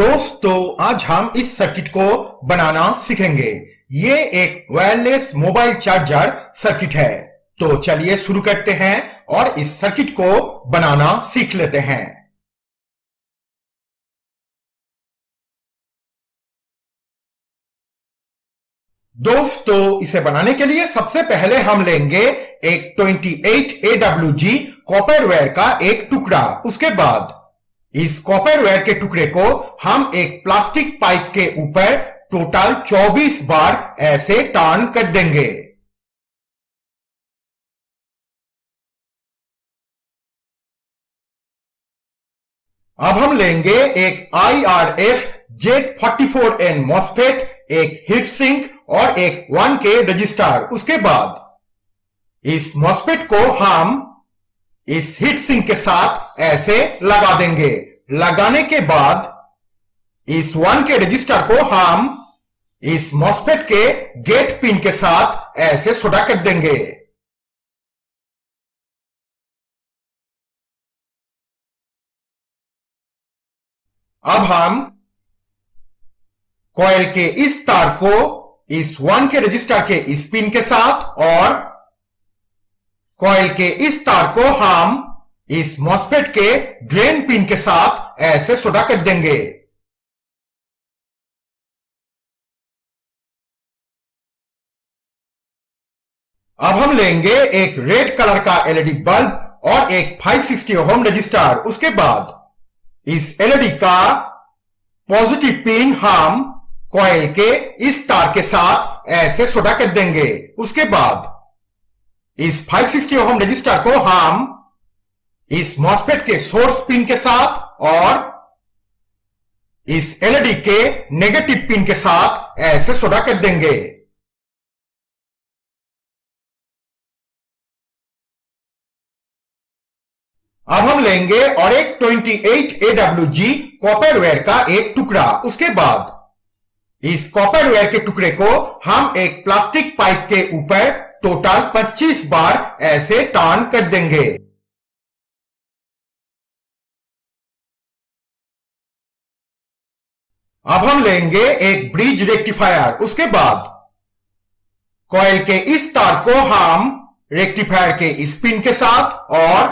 दोस्तों, आज हम इस सर्किट को बनाना सीखेंगे। ये एक वायरलेस मोबाइल चार्जर सर्किट है। तो चलिए शुरू करते हैं और इस सर्किट को बनाना सीख लेते हैं। दोस्तों, इसे बनाने के लिए सबसे पहले हम लेंगे एक 28 AWG कॉपर वेयर का एक टुकड़ा। उसके बाद इस कॉपर वेयर के टुकड़े को हम एक प्लास्टिक पाइप के ऊपर टोटल 24 बार ऐसे टर्न कर देंगे। अब हम लेंगे एक I R F Z forty four N MOSFET एक हीट सिंक और एक वन के रजिस्टर। उसके बाद इस मॉसफेट को हम इस हीट सिंक के साथ ऐसे लगा देंगे। लगाने के बाद इस वन के रजिस्टर को हम इस मॉसफेट के गेट पिन के साथ ऐसे सोडा कर देंगे। अब हम कॉयल के इस तार को इस वन के रजिस्टर के इस पिन के साथ और कॉयल के इस तार को हम इस मॉसफेट के ड्रेन पिन के साथ ऐसे सोडा कर देंगे। अब हम लेंगे एक रेड कलर का एलईडी बल्ब और एक 560 होम रजिस्टर। उसके बाद इस एलईडी का पॉजिटिव पिन हम कॉयल के इस तार के साथ ऐसे सोडा कर देंगे। उसके बाद इस 560 होम रजिस्टर को हम इस मॉसफेट के सोर्स पिन के साथ और इस एलईडी के नेगेटिव पिन के साथ ऐसे सोडा कर देंगे। अब हम लेंगे और एक 28 AWG कॉपर वेयर का एक टुकड़ा। उसके बाद इस कॉपर वेयर के टुकड़े को हम एक प्लास्टिक पाइप के ऊपर टोटल 25 बार ऐसे टर्न कर देंगे। अब हम लेंगे एक ब्रिज रेक्टिफायर उसके बाद कॉयल के इस तार को हम रेक्टिफायर के स्पिन के साथ और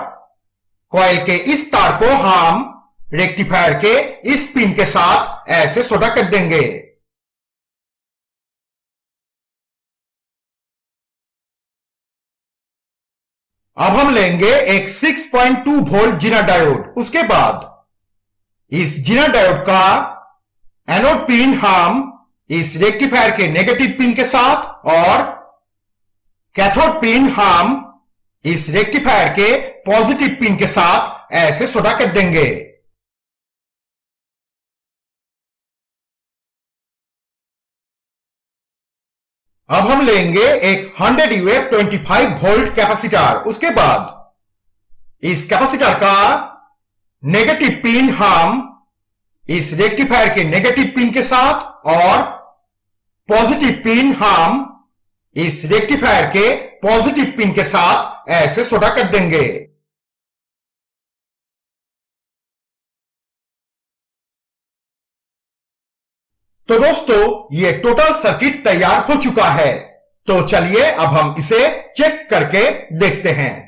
कॉयल के इस तार को हम रेक्टिफायर के इस पिन के साथ ऐसे सोडा कर देंगे. अब हम लेंगे एक 6.2 वोल्ट जीना डायोड उसके बाद इस जीना डायोड का एनोड पिन हम इस रेक्टिफायर के नेगेटिव पिन के साथ और कैथोड पिन हम इस रेक्टिफायर के पॉजिटिव पिन के साथ ऐसे सोडा कर देंगे। अब हम लेंगे एक 100 यूएफ 25 वोल्ट कैपेसिटर उसके बाद इस कैपेसिटर का नेगेटिव पिन हम इस रेक्टिफायर के नेगेटिव पिन के साथ और पॉजिटिव पिन हम इस रेक्टिफायर के पॉजिटिव पिन के साथ ऐसे सोडा कर देंगे। तो दोस्तों, ये टोटल सर्किट तैयार हो चुका है। तो चलिए अब हम इसे चेक करके देखते हैं।